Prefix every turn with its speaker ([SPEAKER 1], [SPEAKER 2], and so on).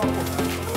[SPEAKER 1] 放入白